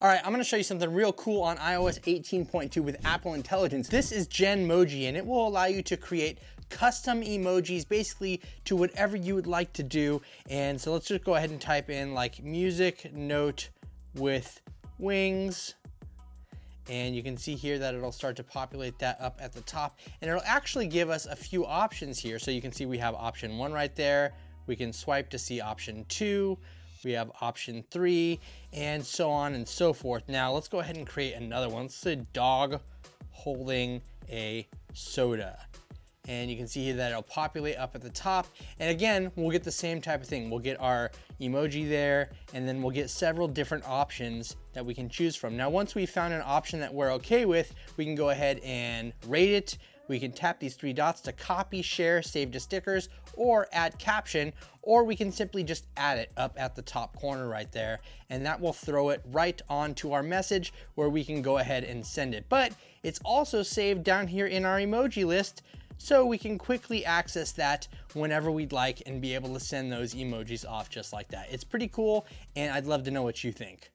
All right, I'm gonna show you something real cool on iOS 18.2 with Apple Intelligence. This is Genmoji and it will allow you to create custom emojis basically to whatever you would like to do. And so let's just go ahead and type in like music note with wings. And you can see here that it'll start to populate that up at the top and it'll actually give us a few options here. So you can see we have option one right there. We can swipe to see option two we have option three, and so on and so forth. Now let's go ahead and create another one. Let's say dog holding a soda. And you can see here that it'll populate up at the top. And again, we'll get the same type of thing. We'll get our emoji there, and then we'll get several different options that we can choose from. Now, once we've found an option that we're okay with, we can go ahead and rate it we can tap these three dots to copy, share, save to stickers, or add caption, or we can simply just add it up at the top corner right there, and that will throw it right onto our message where we can go ahead and send it. But it's also saved down here in our emoji list, so we can quickly access that whenever we'd like and be able to send those emojis off just like that. It's pretty cool, and I'd love to know what you think.